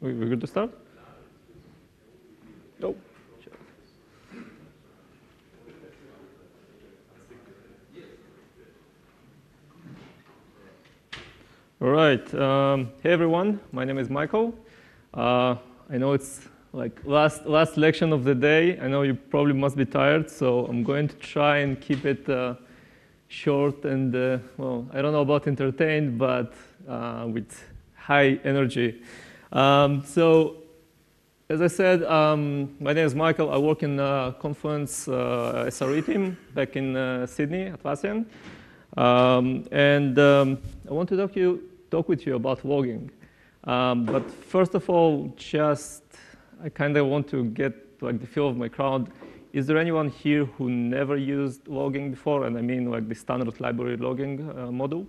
We, we good to start? Oh. All right. Um, hey, everyone. My name is Michael. Uh, I know it's like last last lection of the day. I know you probably must be tired, so I'm going to try and keep it uh, short and uh, well, I don't know about entertained, but uh, with high energy. Um, so, as I said, um, my name is Michael. I work in uh, Confluence uh, SRE team back in Sydney, Atlassian. Um, and um, I want to talk, you, talk with you about logging. Um, but first of all, just I kind of want to get like the feel of my crowd. Is there anyone here who never used logging before? And I mean like the standard library logging uh, model?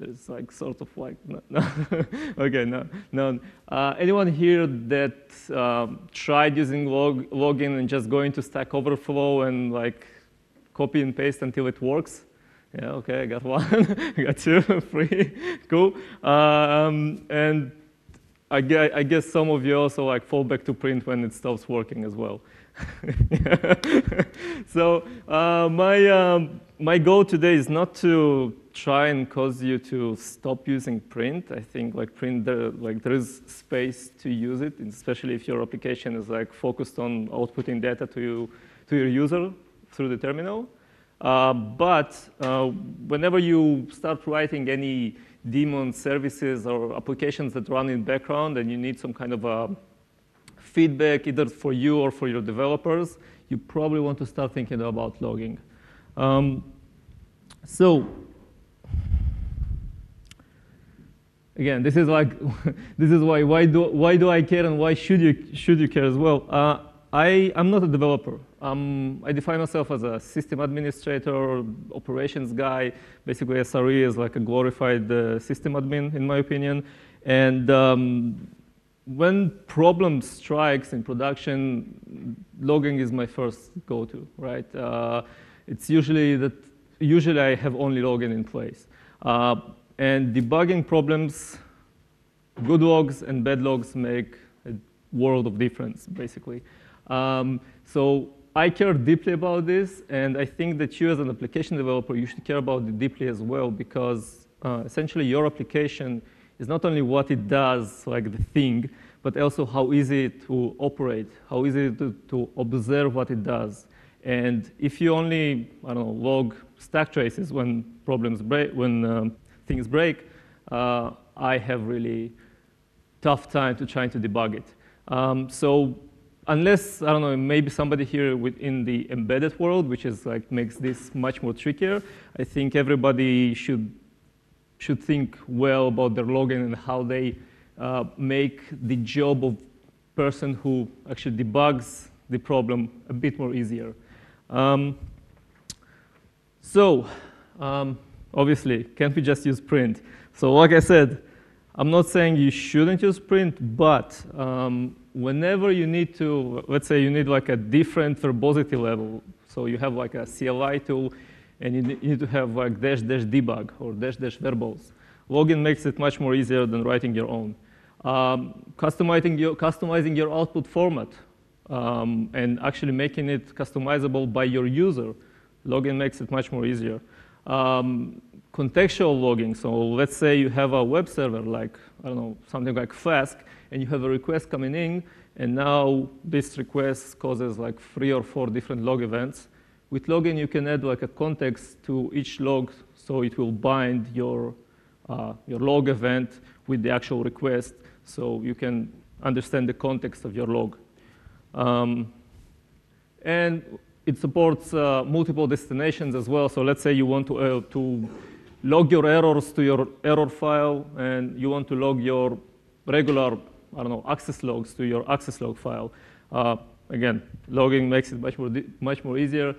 There's like sort of like, no, no. okay, no, no. Uh, anyone here that um, tried using log, login and just going to Stack Overflow and like copy and paste until it works? Yeah, okay, I got one, I got two, three, cool. Um, and I guess, I guess some of you also like fall back to print when it stops working as well. so uh, my, um, my goal today is not to try and cause you to stop using print. I think like print, there, like there is space to use it, especially if your application is like focused on outputting data to, you, to your user through the terminal. Uh, but uh, whenever you start writing any daemon services or applications that run in background and you need some kind of a feedback either for you or for your developers, you probably want to start thinking about logging. Um, so again, this is like this is why why do why do I care and why should you should you care as well? Uh, I I'm not a developer. Um, I define myself as a system administrator, operations guy. Basically, SRE is like a glorified uh, system admin, in my opinion. And um, when problem strikes in production, logging is my first go-to, right? Uh, it's usually that usually I have only logging in place. Uh, and debugging problems, good logs and bad logs make a world of difference, basically. Um, so I care deeply about this, and I think that you as an application developer, you should care about it deeply as well, because uh, essentially your application is not only what it does, like the thing, but also how easy to operate, how easy to, to observe what it does. And if you only, I don't know, log stack traces when problems break, when um, things break, uh, I have really tough time to trying to debug it. Um, so unless, I don't know, maybe somebody here within the embedded world, which is like makes this much more trickier, I think everybody should, should think well about their logging and how they uh, make the job of person who actually debugs the problem a bit more easier. Um, so, um, obviously, can't we just use print? So like I said, I'm not saying you shouldn't use print, but um, whenever you need to, let's say you need like a different verbosity level, so you have like a CLI tool, and you need to have like dash dash debug or dash dash verbose. Login makes it much more easier than writing your own. Um, customizing, your, customizing your output format um, and actually making it customizable by your user, login makes it much more easier. Um, contextual logging, so let's say you have a web server like, I don't know, something like Flask, and you have a request coming in, and now this request causes like three or four different log events. With logging, you can add like a context to each log, so it will bind your, uh, your log event with the actual request, so you can understand the context of your log. Um, and it supports uh, multiple destinations as well. So let's say you want to, uh, to log your errors to your error file, and you want to log your regular I don't know, access logs to your access log file. Uh, again, logging makes it much more, much more easier.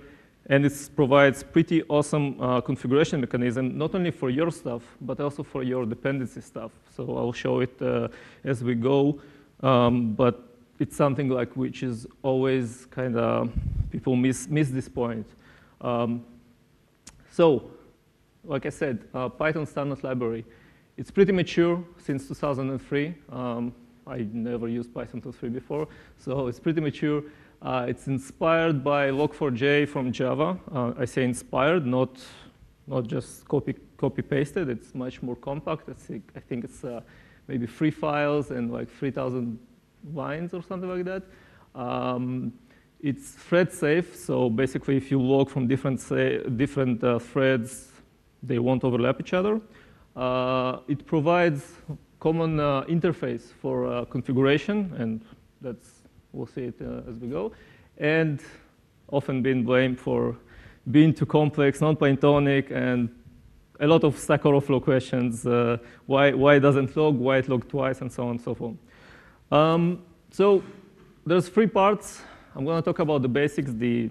And it provides pretty awesome uh, configuration mechanism, not only for your stuff, but also for your dependency stuff. So I'll show it uh, as we go. Um, but it's something like which is always kind of, people miss, miss this point. Um, so, like I said, uh, Python standard library it's pretty mature since 2003. Um, I never used Python 2.3 before, so it's pretty mature. Uh, it's inspired by Log4j from Java. Uh, I say inspired, not, not just copy, copy pasted. It's much more compact. I think, I think it's uh, maybe three files and like 3,000 lines or something like that. Um, it's thread safe, so basically if you log from different, say, different uh, threads, they won't overlap each other. Uh, it provides common uh, interface for uh, configuration, and that's we'll see it uh, as we go. And often been blamed for being too complex, non-Pythonic, and a lot of Stack Overflow questions. Uh, why, why doesn't log? Why it logged twice? And so on and so forth. Um, so there's three parts. I'm going to talk about the basics, the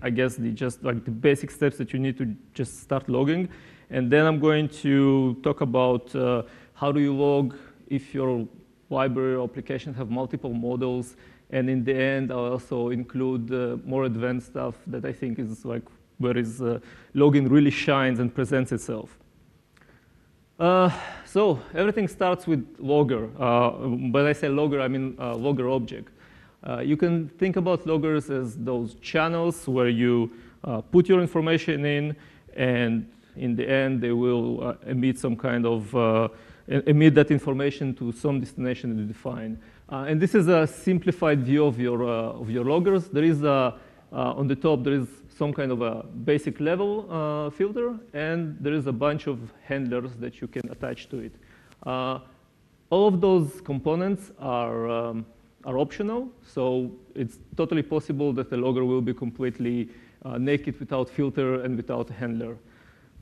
I guess the just like the basic steps that you need to just start logging. And then I'm going to talk about uh, how do you log if your library or application have multiple models. And in the end, I'll also include uh, more advanced stuff that I think is like where is uh, logging really shines and presents itself. Uh, so everything starts with logger. Uh, when I say logger, I mean uh, logger object. Uh, you can think about loggers as those channels where you put your information in and in the end, they will uh, emit some kind of, uh, emit that information to some destination you define. Uh, and this is a simplified view of your, of your loggers. There is a, on the top, there is some kind of a basic level uh, filter, and there is a bunch of handlers that you can attach to it. Uh, all of those components are, um, are optional, so it's totally possible that the logger will be completely uh, naked without filter and without a handler.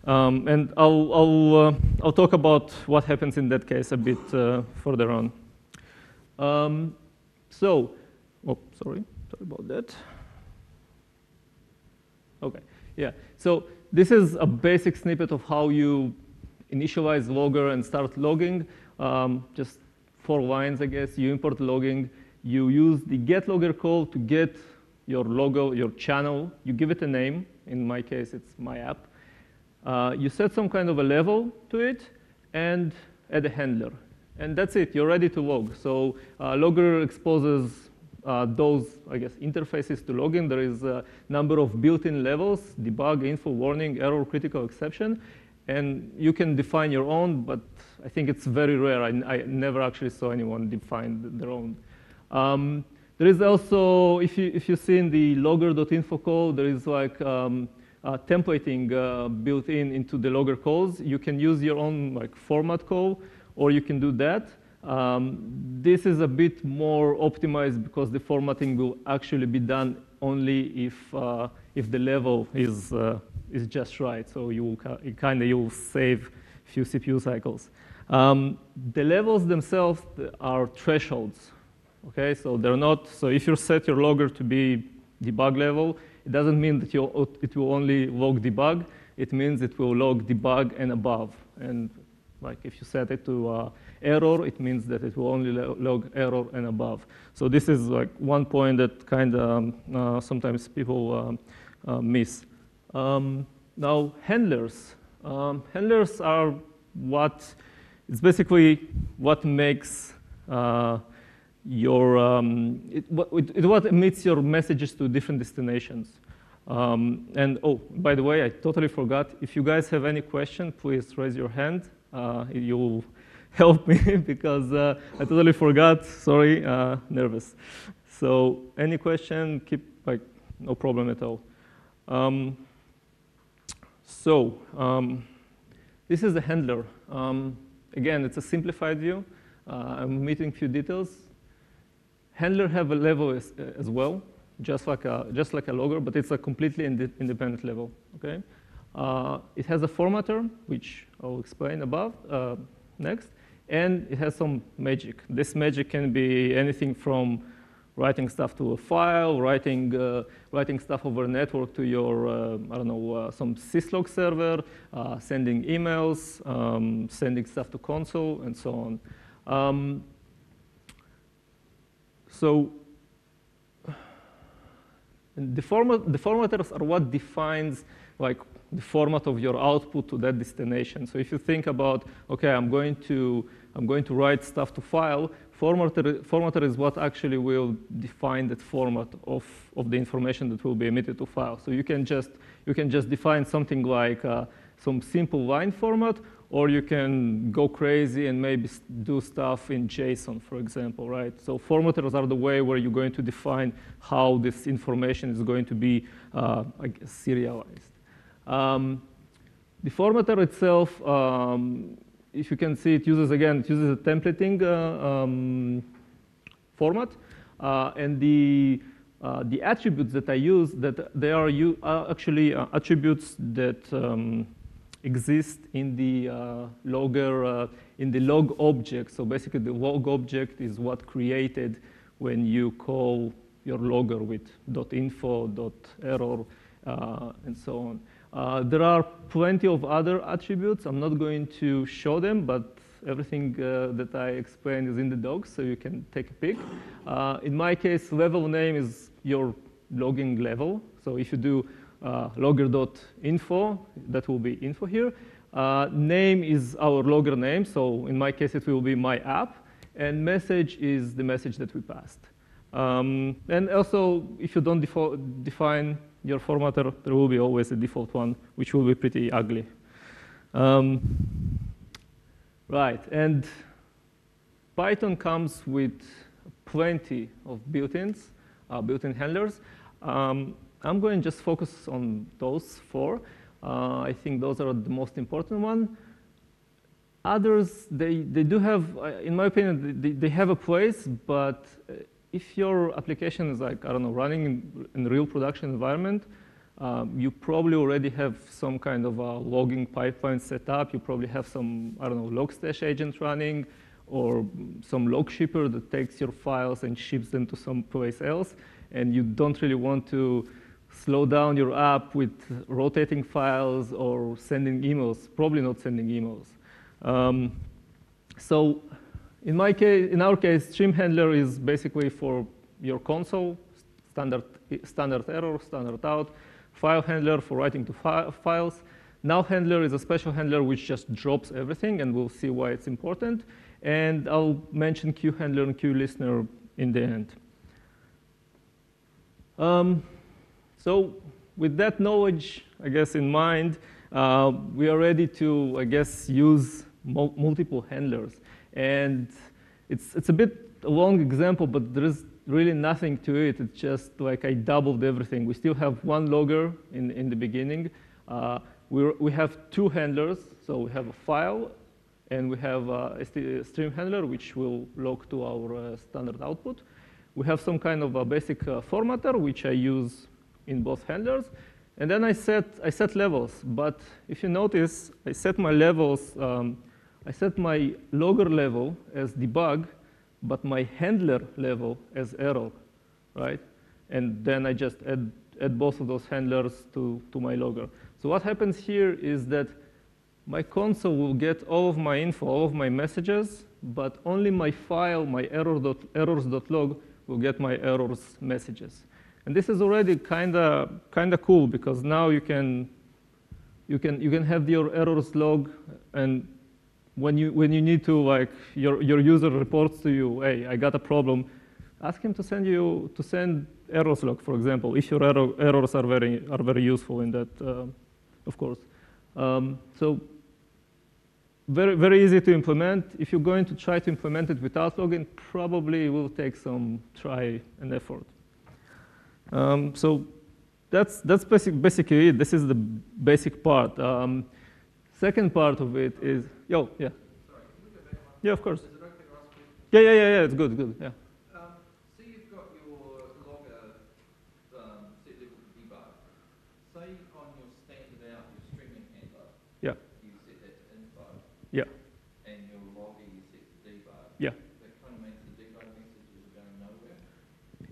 Um, and I'll, I'll, uh, I'll talk about what happens in that case a bit uh, further on. Um, so, oh, sorry, sorry about that. Okay, yeah. So this is a basic snippet of how you initialize logger and start logging. Um, just four lines, I guess. You import logging. You use the get logger call to get your logo, your channel. You give it a name. In my case, it's my app. Uh, you set some kind of a level to it and add a handler. And that's it, you're ready to log. So uh, Logger exposes uh, those, I guess, interfaces to login. There is a number of built-in levels, debug, info, warning, error, critical exception. And you can define your own, but I think it's very rare. I, I never actually saw anyone define their own. Um, there is also, if you, if you see in the logger.info call, there is like um, uh, templating uh, built in into the logger calls. You can use your own like format call, or you can do that. Um, this is a bit more optimized because the formatting will actually be done only if uh, if the level is uh, is just right. So you kind of you'll save few CPU cycles. Um, the levels themselves are thresholds. Okay, so they're not. So if you set your logger to be debug level, it doesn't mean that you it will only log debug. It means it will log debug and above. And like if you set it to uh, error, it means that it will only log error and above. So this is like one point that kind of um, uh, sometimes people um, uh, miss. Um, now handlers. Um, handlers are what, it's basically what makes uh, your, um, it, it, it, what emits your messages to different destinations. Um, and oh, by the way, I totally forgot. If you guys have any question, please raise your hand. Uh, you'll help me because uh, I totally forgot. Sorry, uh, nervous. So any question, keep like no problem at all. Um, so um, this is the handler. Um, again, it's a simplified view. Uh, I'm omitting few details. Handler have a level as, as well, just like a, just like a logger, but it's a completely ind independent level, okay? Uh, it has a formatter, which I'll explain above, uh, next, and it has some magic. This magic can be anything from writing stuff to a file, writing, uh, writing stuff over a network to your, uh, I don't know, uh, some syslog server, uh, sending emails, um, sending stuff to console, and so on. Um, so the, format, the formatters are what defines like the format of your output to that destination. So if you think about, okay, I'm going to, I'm going to write stuff to file, formatter, formatter is what actually will define that format of, of the information that will be emitted to file. So you can just, you can just define something like uh, some simple line format, or you can go crazy and maybe do stuff in JSON, for example, right? So formatters are the way where you're going to define how this information is going to be uh, serialized. Um, the formatter itself, um, if you can see, it uses, again, it uses a templating uh, um, format. Uh, and the, uh, the attributes that I use, that they are actually uh, attributes that um, exist in the uh, logger, uh, in the log object. So basically the log object is what created when you call your logger with .info, .error, uh, and so on. Uh, there are plenty of other attributes. I'm not going to show them, but everything uh, that I explained is in the docs, so you can take a peek. Uh, in my case, level name is your logging level. So if you do uh, logger.info, that will be info here. Uh, name is our logger name, so in my case it will be my app, and message is the message that we passed. Um, and also, if you don't define your formatter, there will be always a default one, which will be pretty ugly. Um, right, and Python comes with plenty of built-ins, uh, built-in handlers. Um, I'm going to just focus on those four. Uh, I think those are the most important one. Others, they, they do have, uh, in my opinion, they, they have a place, but uh, if your application is like, I don't know, running in, in real production environment, um, you probably already have some kind of a logging pipeline set up. You probably have some, I don't know, Logstash agent running or some log shipper that takes your files and ships them to some place else. And you don't really want to slow down your app with rotating files or sending emails, probably not sending emails. Um, so in my case, in our case, stream handler is basically for your console, standard, standard error, standard out, file handler for writing to fi files. Null handler is a special handler which just drops everything, and we'll see why it's important. And I'll mention queue handler and queue listener in the end. Um, so with that knowledge, I guess, in mind, uh, we are ready to, I guess, use mul multiple handlers. And it's, it's a bit a long example, but there is really nothing to it. It's just like I doubled everything. We still have one logger in, in the beginning. Uh, we we have two handlers. So we have a file, and we have a stream handler, which will log to our uh, standard output. We have some kind of a basic uh, formatter, which I use in both handlers. And then I set, I set levels. But if you notice, I set my levels, um, I set my logger level as debug, but my handler level as error, right? And then I just add, add both of those handlers to, to my logger. So what happens here is that my console will get all of my info, all of my messages, but only my file, my errors.log, will get my errors messages. And this is already kind of kind of cool because now you can you can you can have your errors log and when you when you need to like your your user reports to you, hey, I got a problem, ask him to send you to send errors log, for example, if your error, errors are very are very useful in that, uh, of course. Um, so very very easy to implement. If you're going to try to implement it without logging, probably will take some try and effort. Um, so that's, that's basic, basically it. This is the basic part. Um, second part of it is, yo, yeah. Sorry, yeah, of course. Yeah, yeah, yeah, yeah, it's good, good, yeah. Um, so you've got your logger um, set level debug. Say on your standard out, your streaming handler, yeah. you set that to info. Yeah. And your logger you set to debug. Yeah.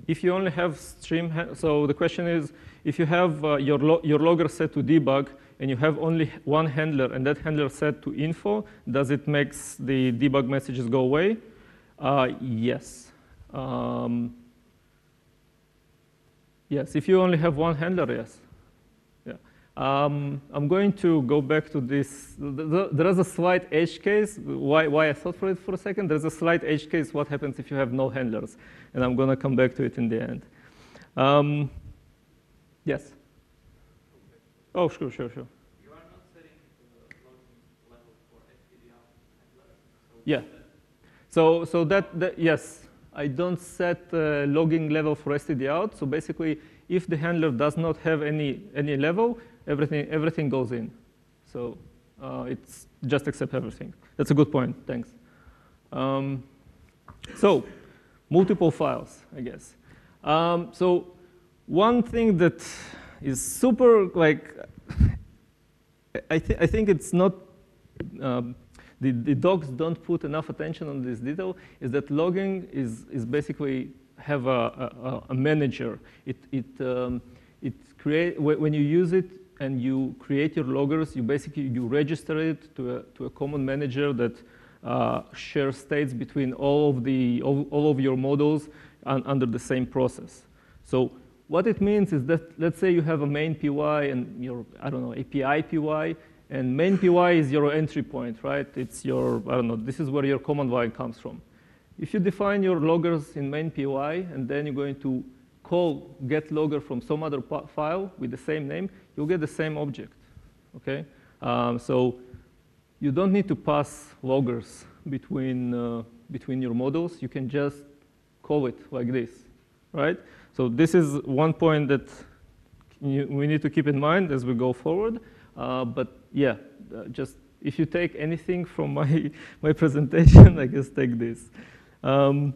if you only have stream, so the question is, if you have uh, your, lo your logger set to debug and you have only one handler and that handler set to info, does it make the debug messages go away? Uh, yes. Um, yes, if you only have one handler, yes. Yeah. Um, I'm going to go back to this. There is a slight edge case. Why, why I thought for it for a second? There's a slight edge case. What happens if you have no handlers? And I'm going to come back to it in the end. Um, yes? Oh, sure, sure, sure. You are not setting the logging level for handler. So Yeah. So, so that, that, yes, I don't set uh, logging level for std out. So basically, if the handler does not have any, any level, everything, everything goes in. So uh, it's just accept everything. That's a good point, thanks. Um, so multiple files, I guess. Um, so one thing that is super, like, I, th I think it's not, um, the, the don't put enough attention on this detail, is that logging is, is basically have a, a, a manager. It, it, um, it create, when you use it and you create your loggers, you basically, you register it to a, to a common manager that uh, shares states between all of, the, all, all of your models un, under the same process. So what it means is that, let's say you have a main PY and your, I don't know, API PY, and main PY is your entry point, right? It's your, I don't know, this is where your command line comes from. If you define your loggers in main PY, and then you're going to call get logger from some other file with the same name, you'll get the same object, okay? Um, so you don't need to pass loggers between, uh, between your models. You can just call it like this, right? So this is one point that we need to keep in mind as we go forward. Uh, but yeah, uh, just if you take anything from my, my presentation, I guess take this. Um,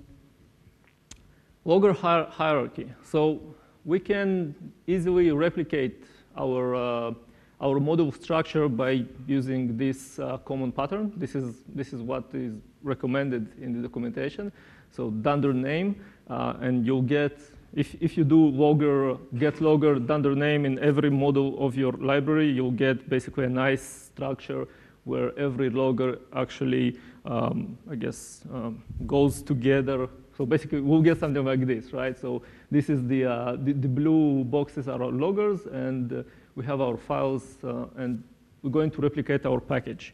logger hier hierarchy. So we can easily replicate our, uh, our model structure by using this uh, common pattern. This is, this is what is recommended in the documentation. So dunder name, uh, and you'll get if, if you do logger, get logger dunder name in every model of your library, you'll get basically a nice structure where every logger actually, um, I guess, um, goes together. So basically, we'll get something like this, right? So this is the, uh, the, the, blue boxes are our loggers, and uh, we have our files, uh, and we're going to replicate our package.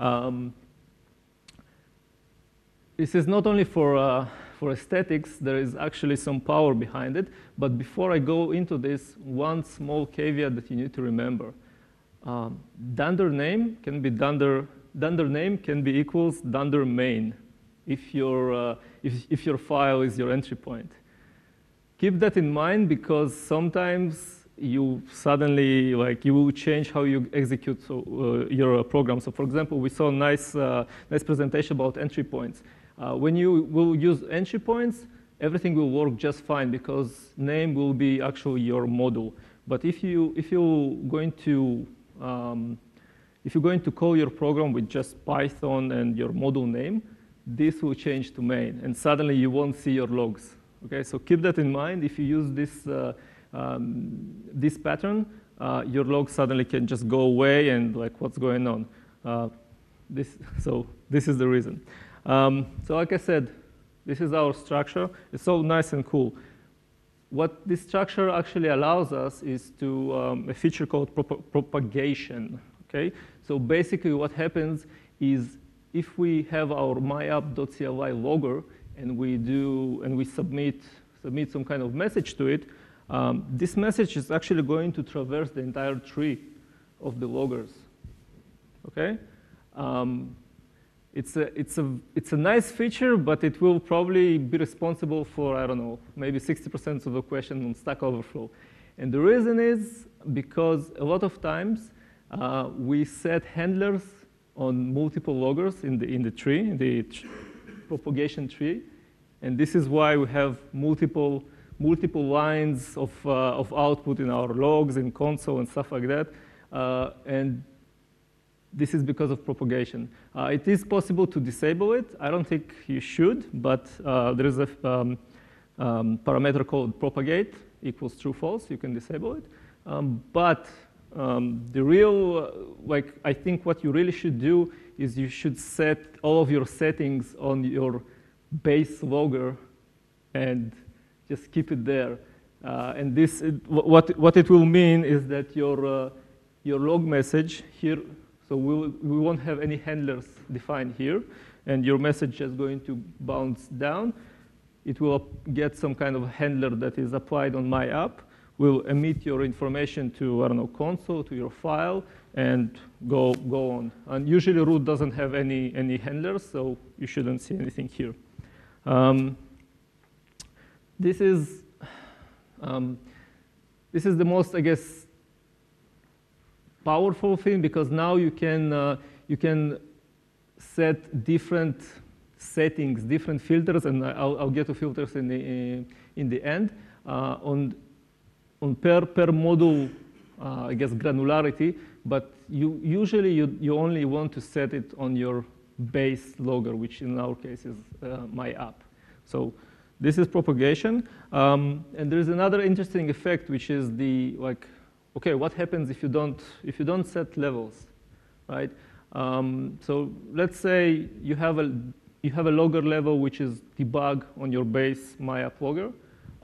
Um, this is not only for uh, for aesthetics, there is actually some power behind it. But before I go into this, one small caveat that you need to remember. Um, dunder name can be dunder, dunder name can be equals dunder main if your, uh, if, if your file is your entry point. Keep that in mind because sometimes you suddenly, like, you will change how you execute so, uh, your program. So for example, we saw a nice, uh, nice presentation about entry points. Uh, when you will use entry points, everything will work just fine because name will be actually your model. But if you if you're going to um, if you're going to call your program with just Python and your model name, this will change to main, and suddenly you won't see your logs. Okay, so keep that in mind. If you use this uh, um, this pattern, uh, your logs suddenly can just go away and like what's going on. Uh, this so this is the reason. Um, so like I said, this is our structure. It's so nice and cool. What this structure actually allows us is to um, a feature called prop propagation. Okay, so basically what happens is if we have our myapp.cli logger and we do and we submit submit some kind of message to it, um, this message is actually going to traverse the entire tree of the loggers. Okay. Um, it's a, it's, a, it's a nice feature, but it will probably be responsible for, I don't know, maybe 60% of the question on Stack Overflow. And the reason is because a lot of times uh, we set handlers on multiple loggers in the, in the tree, in the propagation tree. And this is why we have multiple, multiple lines of, uh, of output in our logs and console and stuff like that. Uh, and this is because of propagation. Uh, it is possible to disable it. I don't think you should, but uh, there is a um, um, parameter called propagate equals true false. You can disable it. Um, but um, the real, uh, like, I think what you really should do is you should set all of your settings on your base logger and just keep it there. Uh, and this, it, what, what it will mean is that your uh, your log message here, so we'll, we won't have any handlers defined here, and your message is going to bounce down. It will get some kind of handler that is applied on my app, will emit your information to, know, console, to your file, and go, go on. And usually root doesn't have any, any handlers, so you shouldn't see anything here. Um, this is um, this is the most, I guess, powerful thing because now you can uh, you can set different settings, different filters, and I'll, I'll get to filters in the in the end uh, on on per per module, uh, I guess granularity. But you usually you you only want to set it on your base logger, which in our case is uh, my app. So this is propagation. Um, and there's another interesting effect, which is the, like, okay, what happens if you don't, if you don't set levels, right? Um, so let's say you have a, you have a logger level, which is debug on your base MyApp logger,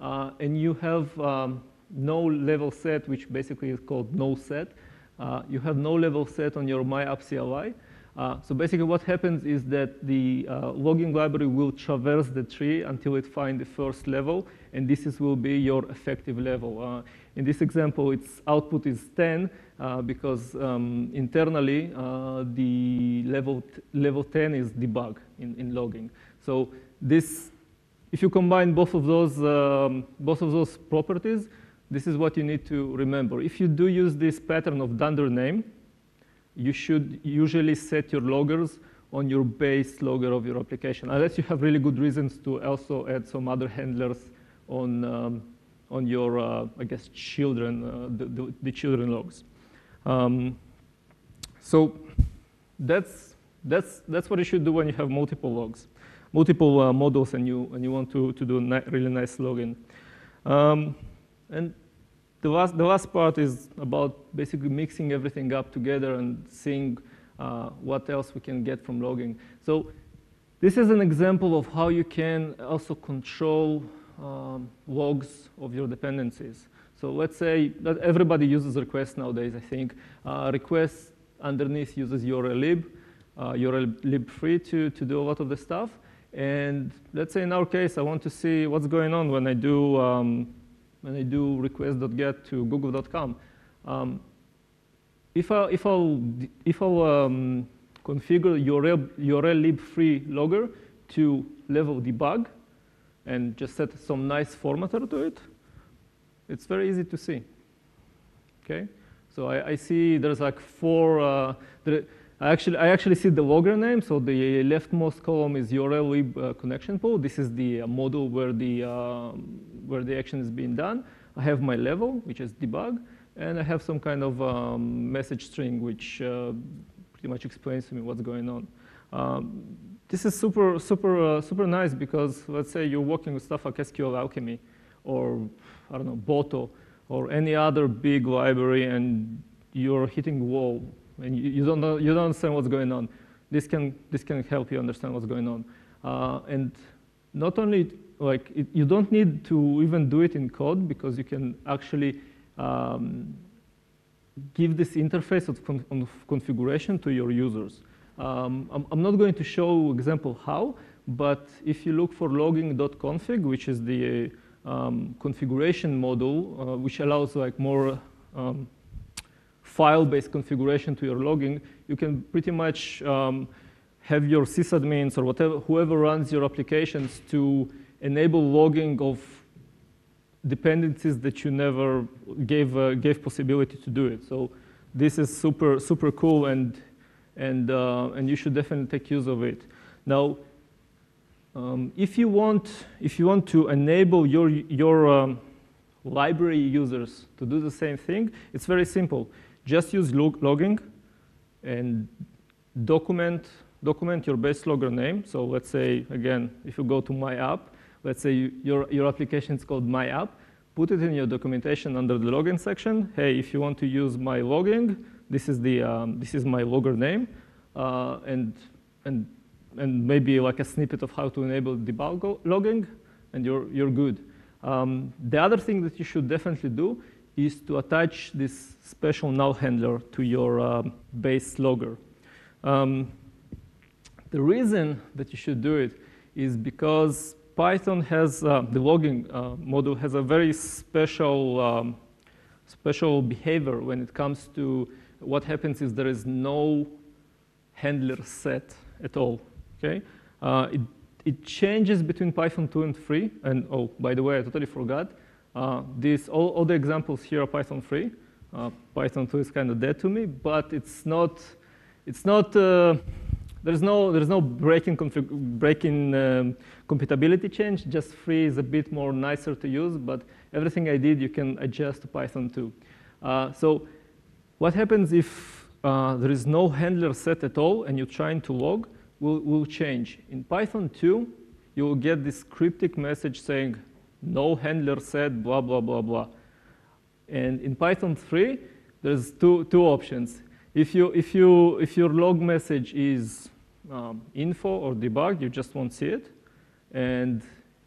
uh, and you have um, no level set, which basically is called no set. Uh, you have no level set on your MyApp CLI. Uh, so basically what happens is that the uh, logging library will traverse the tree until it finds the first level, and this is, will be your effective level. In this example, its output is 10 uh, because um, internally uh, the level, level 10 is debug in, in logging. So this, if you combine both of those, um, both of those properties, this is what you need to remember. If you do use this pattern of dunder name, you should usually set your loggers on your base logger of your application, unless you have really good reasons to also add some other handlers on, um, on your, uh, I guess, children, uh, the, the, the, children logs. Um, so that's, that's, that's what you should do when you have multiple logs, multiple uh, models, and you, and you want to, to do ni really nice logging. Um, and the last, the last part is about basically mixing everything up together and seeing uh, what else we can get from logging. So this is an example of how you can also control um, logs of your dependencies. So let's say that everybody uses requests nowadays, I think. Uh, requests underneath uses URL lib, uh, urllib3 to, to do a lot of the stuff. And let's say in our case, I want to see what's going on when I do um, when I do request.get to google.com. Um, if, I, if I'll, if I'll um, configure URL, urllib3 logger to level debug and just set some nice formatter to it, it's very easy to see. Okay, so I, I see there's like four. Uh, there, I actually, I actually see the logger name. So the leftmost column is URL lib uh, connection pool. This is the uh, module where the um, where the action is being done. I have my level, which is debug, and I have some kind of um, message string, which uh, pretty much explains to me what's going on. Um, this is super, super, uh, super nice because let's say you're working with stuff like SQLAlchemy or, I don't know, Boto or any other big library and you're hitting a wall and you, you, don't, know, you don't understand what's going on. This can, this can help you understand what's going on. Uh, and not only like it, you don't need to even do it in code because you can actually um, give this interface of, con of, configuration to your users. Um, I'm, I'm, not going to show example how, but if you look for logging.config, which is the um, configuration module, uh, which allows like more um, file-based configuration to your logging, you can pretty much um, have your sysadmins or whatever, whoever runs your applications to enable logging of dependencies that you never gave, uh, gave possibility to do it. So this is super, super cool and, and, uh, and you should definitely take use of it. Now, um, if, you want, if you want to enable your, your um, library users to do the same thing, it's very simple. Just use log logging and document document your base logger name. So let's say, again, if you go to my app, let's say you, your, your application is called my app, put it in your documentation under the login section. Hey, if you want to use my logging, this is, the, um, this is my logger name. Uh, and, and, and maybe like a snippet of how to enable debug logging, and you're, you're good. Um, the other thing that you should definitely do is to attach this special null handler to your um, base logger. Um, the reason that you should do it is because Python has, uh, the logging uh, module has a very special, um, special behavior when it comes to what happens is there is no handler set at all, okay? Uh, it, it changes between Python 2 and 3, and oh, by the way, I totally forgot. Uh, this, all, all the examples here are Python 3. Uh, Python 2 is kind of dead to me, but it's not, it's not, uh, there's no, there's no breaking, breaking um, compatibility change, just 3 is a bit more nicer to use, but everything I did you can adjust to Python 2. Uh, so what happens if uh, there is no handler set at all and you're trying to log, will, will change. In Python 2, you will get this cryptic message saying, no handler set, blah, blah, blah, blah. And in Python 3, there's two, two options. If, you, if, you, if your log message is um, info or debug, you just won't see it. And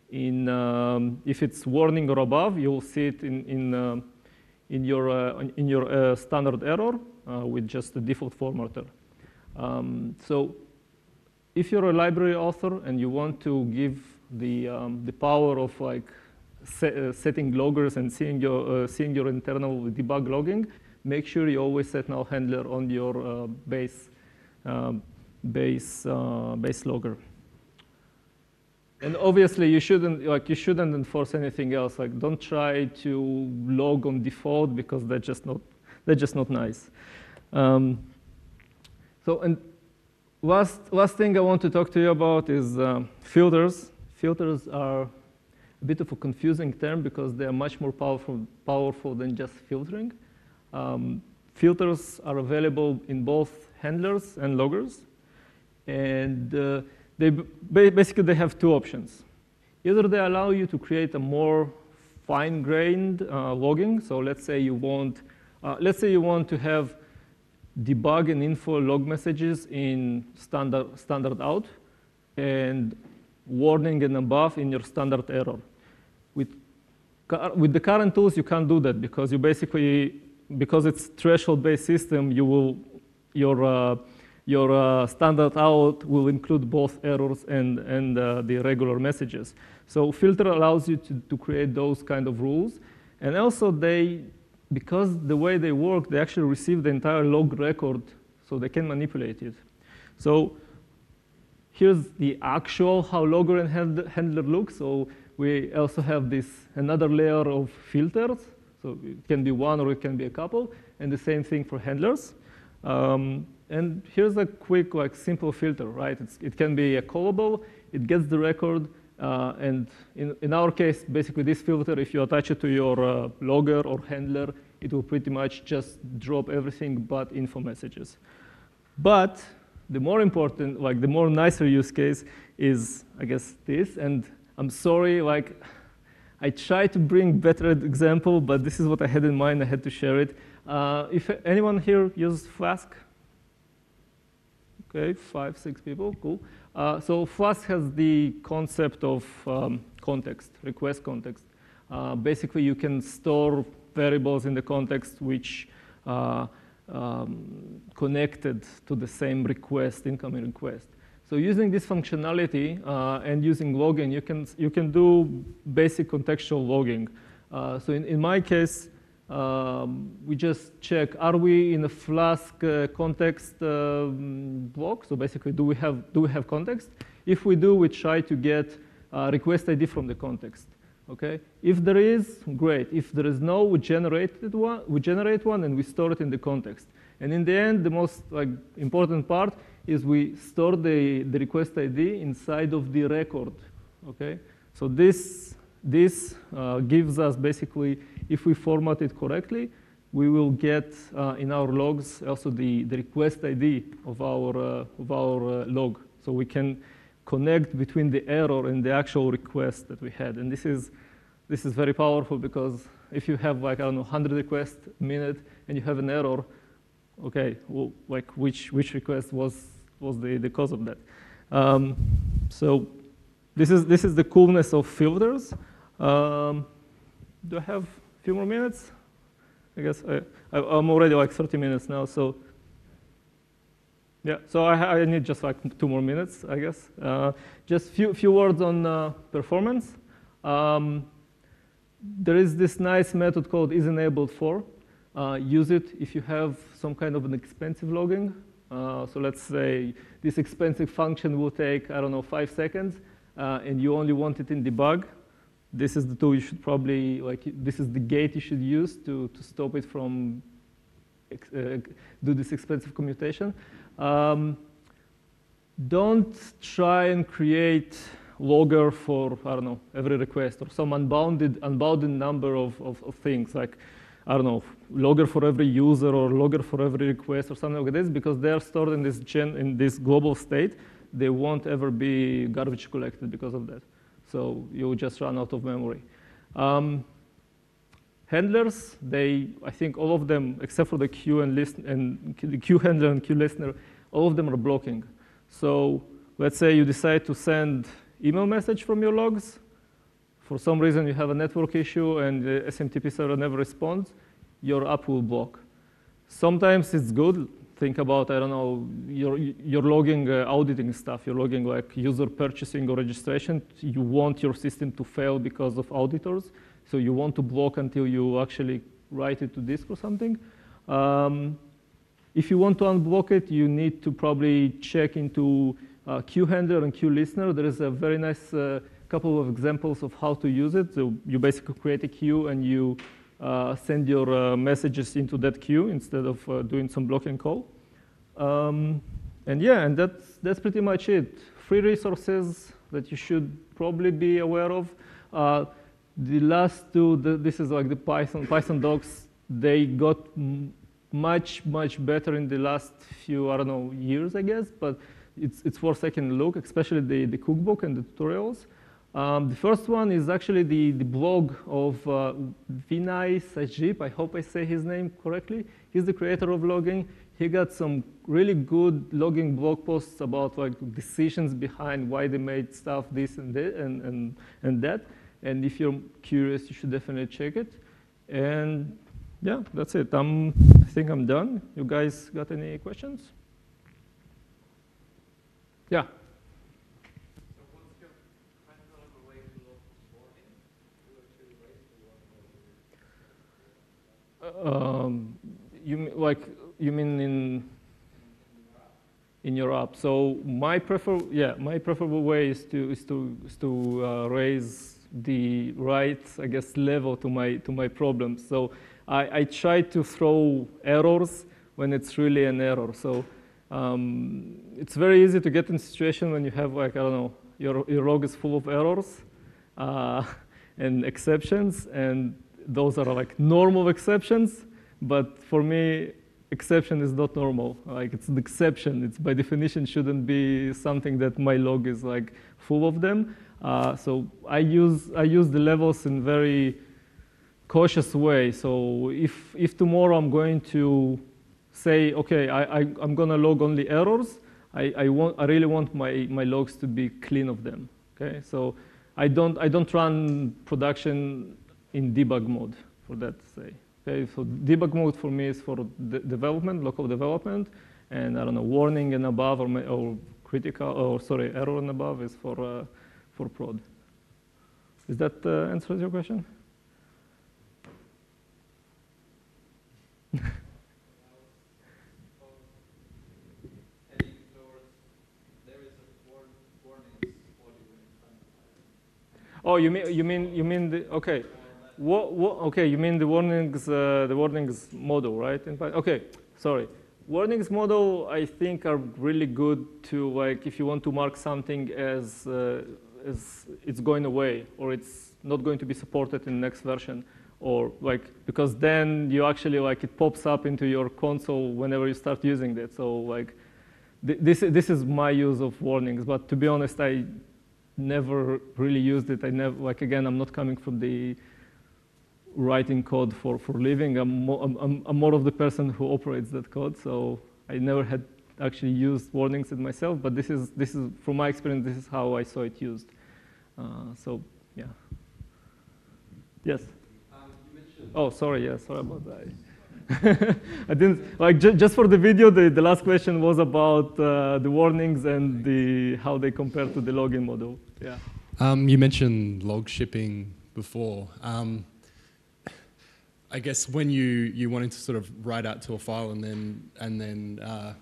in, um, if it's warning or above, you'll see it in, in um, in your, uh, in your uh, standard error uh, with just the default formatter. Um, so if you're a library author and you want to give the, um, the power of like set, setting loggers and seeing your, seeing your internal debug logging, make sure you always set null handler on your base, base, base logger and obviously you shouldn't like you shouldn't enforce anything else. Like don't try to log on default because they're just not they're just not nice. Um, so and last last thing I want to talk to you about is uh, filters. Filters are a bit of a confusing term because they are much more powerful powerful than just filtering. Um, filters are available in both handlers and loggers, and uh, they basically they have two options. Either they allow you to create a more fine-grained uh, logging. So let's say you want, uh, let's say you want to have debug and info log messages in standard standard out, and warning and above in your standard error. With with the current tools, you can't do that because you basically because it's threshold-based system, you will your uh, your uh, standard out will include both errors and, and uh, the regular messages. So filter allows you to, to create those kind of rules. And also they, because the way they work, they actually receive the entire log record so they can manipulate it. So here's the actual how logger and handler look. So we also have this another layer of filters. So it can be one or it can be a couple. And the same thing for handlers. Um, and here's a quick, like, simple filter, right? It's, it can be a callable. It gets the record. Uh, and in, in our case, basically this filter, if you attach it to your uh, logger or handler, it will pretty much just drop everything but info messages. But the more important, like the more nicer use case is, I guess, this. And I'm sorry, like, I tried to bring better example, but this is what I had in mind. I had to share it. Uh, if anyone here uses Flask, Okay, five, six people, cool. Uh, so Flask has the concept of um, context, request context. Uh, basically, you can store variables in the context which uh, um, connected to the same request, incoming request. So using this functionality uh, and using logging, you can, you can do basic contextual logging. Uh, so in, in my case, um, we just check, are we in a Flask uh, context uh, block? So basically, do we, have, do we have context? If we do, we try to get uh, request ID from the context. Okay? If there is, great. If there is no, we generated one, we generate one and we store it in the context. And in the end, the most like, important part is we store the, the request ID inside of the record. Okay? So this, this uh, gives us basically if we format it correctly, we will get uh, in our logs also the, the request ID of our, uh, of our uh, log. So we can connect between the error and the actual request that we had. And this is, this is very powerful because if you have like, I don't know, 100 requests a minute and you have an error, okay, well, like which, which request was, was the, the cause of that? Um, so this is, this is the coolness of filters. Um, do I have few more minutes? I guess I, I, am already like 30 minutes now, so yeah. So I, I need just like two more minutes, I guess. Uh, just few few words on uh, performance. Um, there is this nice method called isEnabledFor. Uh, use it if you have some kind of an expensive logging. Uh, so let's say this expensive function will take, I don't know, five seconds, uh, and you only want it in debug. This is the tool you should probably, like, this is the gate you should use to, to stop it from uh, do this expensive commutation. Um, don't try and create logger for, I don't know, every request or some unbounded, unbounded number of, of, of things like, I don't know, logger for every user or logger for every request or something like this because they are stored in this, gen, in this global state. They won't ever be garbage collected because of that. So you just run out of memory. Um, handlers, they, I think all of them, except for the queue and listen and the queue handler and queue listener, all of them are blocking. So let's say you decide to send email message from your logs. For some reason, you have a network issue and the SMTP server never responds, your app will block. Sometimes it's good. Think about, I don't know, you're, logging uh, auditing stuff. You're logging like user purchasing or registration. You want your system to fail because of auditors. So you want to block until you actually write it to disk or something. Um, if you want to unblock it, you need to probably check into uh, queue handler and queue listener. There is a very nice uh, couple of examples of how to use it. So you basically create a queue and you send your uh, messages into that queue instead of uh, doing some blocking call. Um, and yeah, and that's, that's pretty much it. Free resources that you should probably be aware of. Uh, the last two, the, this is like the Python, Python docs, they got much, much better in the last few, I don't know, years, I guess, but it's, it's worth taking a look, especially the, the cookbook and the tutorials. Um, the first one is actually the, the blog of uh, Vinay Sajip. I hope I say his name correctly. He's the creator of logging. He got some really good logging blog posts about like decisions behind why they made stuff this and that and, and, and that. And if you're curious, you should definitely check it. And yeah, that's it. I'm, I think I'm done. You guys got any questions? Yeah. Um, you like you mean in in your app? So my prefer yeah my preferable way is to is to is to uh, raise the right I guess level to my to my problems. So I, I try to throw errors when it's really an error. So um, it's very easy to get in a situation when you have like, I don't know, your, your log is full of errors uh, and exceptions, and those are like normal exceptions, but for me, exception is not normal. Like it's an exception. It's by definition shouldn't be something that my log is like full of them. Uh, so I use I use the levels in very cautious way. So if if tomorrow I'm going to say, okay, I, I, am going to log only errors. I, I, want, I really want my, my logs to be clean of them. Okay, so I don't, I don't run production in debug mode for that say. Okay, so debug mode for me is for de development, local development, and I don't know, warning and above or, or critical, or sorry, error and above is for, uh, for prod. Is that uh, answers your question? Oh, you mean you mean you mean the okay. What, what, okay, you mean the warnings uh, the warnings model, right? okay, sorry. Warnings model, I think, are really good to like if you want to mark something as uh, as it's going away or it's not going to be supported in the next version, or like because then you actually like it pops up into your console whenever you start using it. So like th this this is my use of warnings, but to be honest, I never really used it. I never, like again, I'm not coming from the writing code for, for living. I'm more, I'm, I'm more of the person who operates that code. So I never had actually used warnings in myself, but this is, this is, from my experience, this is how I saw it used. Uh, so, yeah. Yes? Um, oh, sorry, yeah, sorry about that. I didn't like ju just for the video. The, the last question was about uh, the warnings and the how they compare to the login model. Yeah. Um, you mentioned log shipping before. Um, I guess when you you wanted to sort of write out to a file and then and then uh,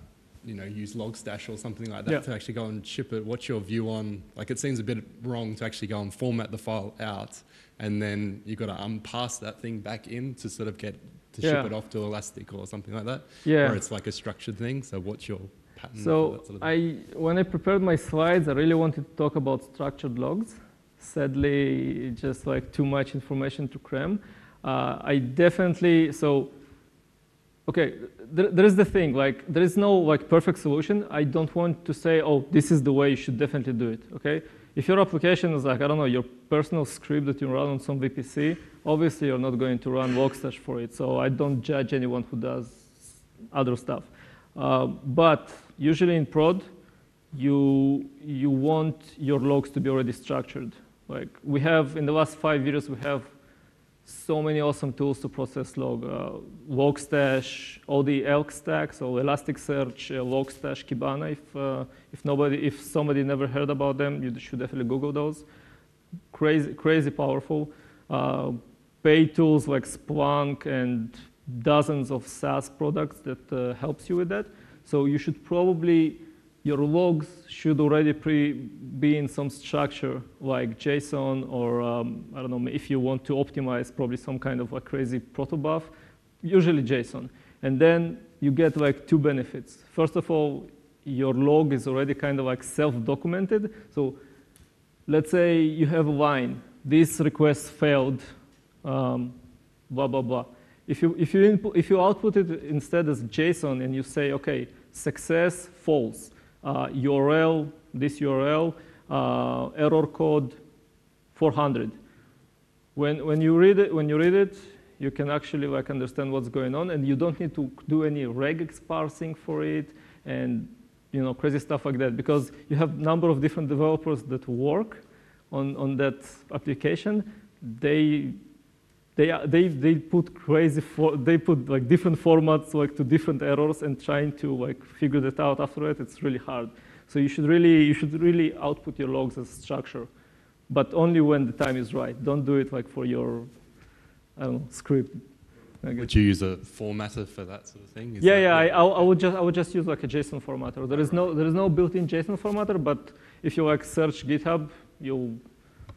you know use Logstash or something like that Yeah. to actually go and ship it. What's your view on like it seems a bit wrong to actually go and format the file out and then you've got to unpass that thing back in to sort of get to Yeah. ship it off to Elastic or something like that. Yeah. Or it's like a structured thing. So what's your pattern? So sort of? I, when I prepared my slides, I really wanted to talk about structured logs. Sadly, just like too much information to cram. Uh, I definitely so. Okay, there, there is the thing. Like there is no like perfect solution. I don't want to say, oh, this is the way you should definitely do it. Okay, if your application is like I don't know your personal script that you run on some VPC, obviously you're not going to run Logstash for it. So I don't judge anyone who does other stuff. Uh, but usually in prod, you you want your logs to be already structured. Like we have in the last five years, we have so many awesome tools to process log. Uh, Logstash, all the Elk stack, so Elasticsearch, uh, Logstash, Kibana. If uh, if nobody, if somebody never heard about them, you should definitely Google those. Crazy, crazy powerful. Uh, pay tools like Splunk and dozens of SaaS products that uh, helps you with that. So you should probably your logs should already be in some structure like JSON or um, I don't know if you want to optimize probably some kind of a crazy protobuf, usually JSON. And then you get like two benefits. First of all, your log is already kind of like self-documented. So let's say you have a line, this request failed, um, blah, blah, blah. If you, if, you input, if you output it instead as JSON and you say, okay, success, false, URL, this URL, uh, error code 400. When, when, you read it, when you read it, you can actually like understand what's going on and you don't need to do any regex parsing for it and you know, crazy stuff like that because you have number of different developers that work on, on that application. They they, they, they put crazy, for, they put like different formats like to different errors and trying to like figure that out after it, it's really hard. So you should really, you should really output your logs as structure, but only when the time is right. Don't do it like for your, I don't know, script. Would you use a formatter for that sort of thing? Is yeah, yeah. I, I, I would just I would just use like a JSON formatter. There is no there is no built-in JSON formatter, but if you like search GitHub, you'll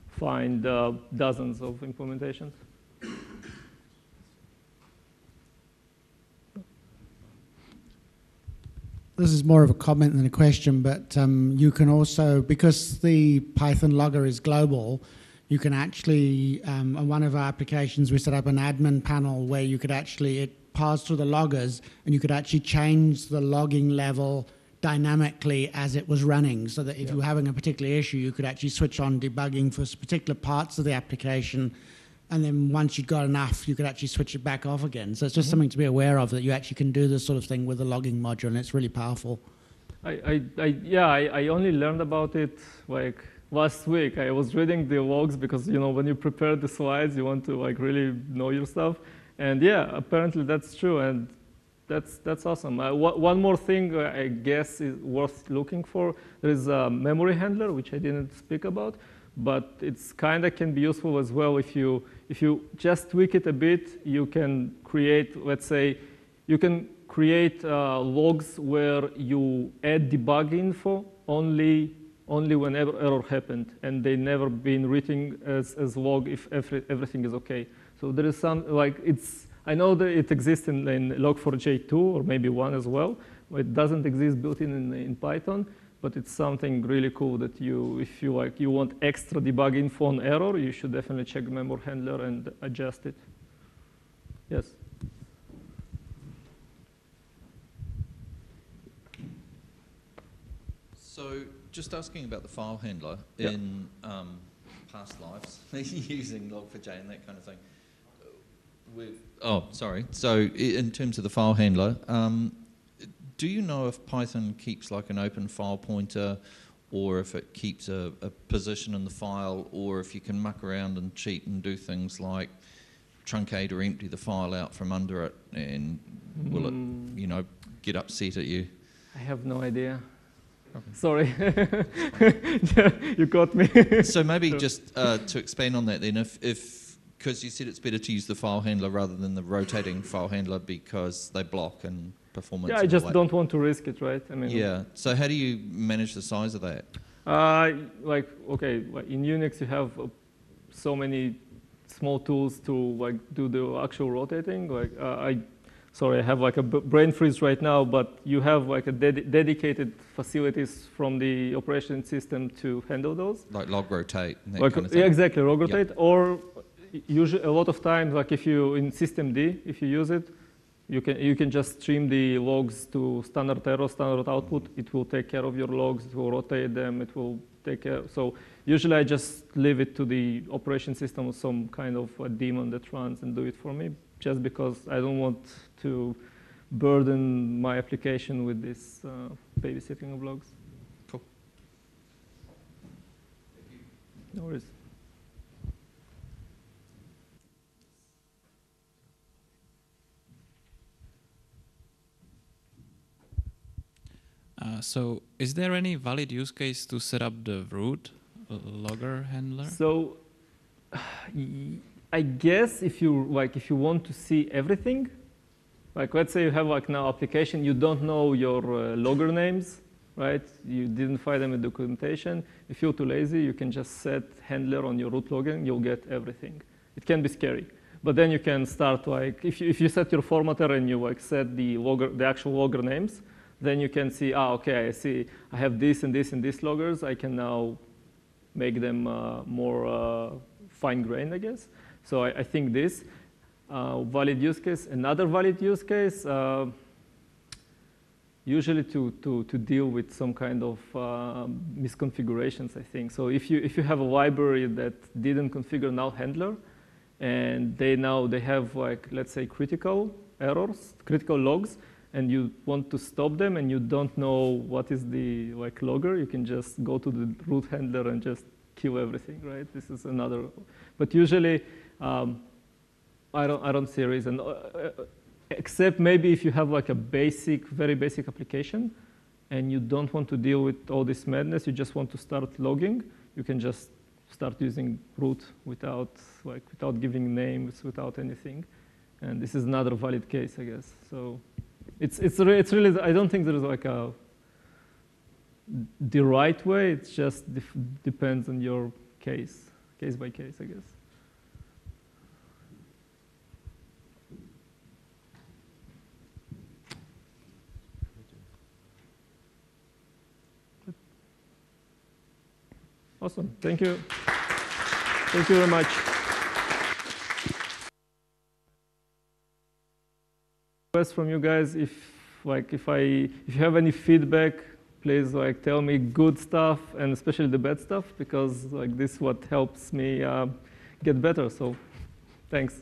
find uh, dozens of implementations. This is more of a comment than a question, but um, you can also, because the Python logger is global, you can actually, um, on one of our applications, we set up an admin panel where you could actually, it parsed through the loggers and you could actually change the logging level dynamically as it was running so that if Yeah. you were having a particular issue, you could actually switch on debugging for particular parts of the application. And then once you'd got enough, you could actually switch it back off again. So it's just something to be aware of that you actually can do this sort of thing with the logging module, and it's really powerful. I, I, I yeah, I, I only learned about it like last week. I was reading the logs because you know when you prepare the slides, you want to like really know your stuff. And yeah, apparently that's true, and that's that's awesome. Uh, wha- one more thing uh, I guess is worth looking for. There is a memory handler which I didn't speak about, but it's kind of can be useful as well if you if you just tweak it a bit. You can create, let's say, you can create uh, logs where you add debug info only only when ever error happened, and they never been written as, as log if every, everything is okay. So there is some like it's. I know that it exists in, in Log4j2 or maybe one as well. but It doesn't exist built in, in in Python, but it's something really cool that you, if you like, you want extra debugging for an error, you should definitely check memory handler and adjust it. Yes. So, just asking about the file handler in um, past lives, using Log4j and that kind of thing. With oh, sorry. So, in terms of the file handler, um, do you know if Python keeps like an open file pointer, or if it keeps a, a position in the file, or if you can muck around and cheat and do things like truncate or empty the file out from under it, and will it, Mm, you know, get upset at you? I have no idea. Okay. Sorry. you got me. so maybe just uh, to expand on that, then, if if because you said it's better to use the file handler rather than the rotating file handler because they block and performance. yeah, I just don't want to risk it, right? I mean, Yeah. So how do you manage the size of that? Uh, like okay, like in Unix you have uh, so many small tools to like do the actual rotating. Like uh, I, sorry, I have like a b- brain freeze right now. But you have like a ded- dedicated facilities from the operation system to handle those. Like log rotate Like, kind of yeah, exactly, log rotate. Or usually a lot of times, like if you in systemd, if you use it, you can you can just stream the logs to standard error, standard output. It will take care of your logs. It will rotate them. It will take care. So usually I just leave it to the operation system or some kind of a daemon that runs and do it for me, just because I don't want to burden my application with this uh, babysitting of logs. Cool. No worries. Uh, so, is there any valid use case to set up the root uh, logger handler? So, I guess if you like, if you want to see everything, like let's say you have like now application, you don't know your uh, logger names, right? You didn't find them in documentation. If you're too lazy, you can just set handler on your root login. You'll get everything. It can be scary, but then you can start like if you, if you set your formatter and you like set the logger, the actual logger names, then you can see, ah, okay, I see, I have this and this and this loggers. I can now make them uh, more uh, fine-grained, I guess. So I, I think this uh, valid use case. Another valid use case, uh, usually to, to, to deal with some kind of uh, misconfigurations, I think. So if you, if you have a library that didn't configure null handler, and they now they have like let's say critical errors, critical logs, and you want to stop them and you don't know what is the like logger, you can just go to the root handler and just kill everything, right? This is another, but usually um, I don't I don't see a reason, uh, uh, except maybe if you have like a basic, very basic application, and you don't want to deal with all this madness, you just want to start logging, you can just start using root without like without giving names, without anything, and this is another valid case, I guess. So it's it's it's really I don't think there is like a the right way. It just depends on your case, case by case, I guess. Awesome. Thank you. Thank you very much. Request from you guys if like if I if you have any feedback, please like tell me good stuff and especially the bad stuff because like this is what helps me uh, get better. So thanks.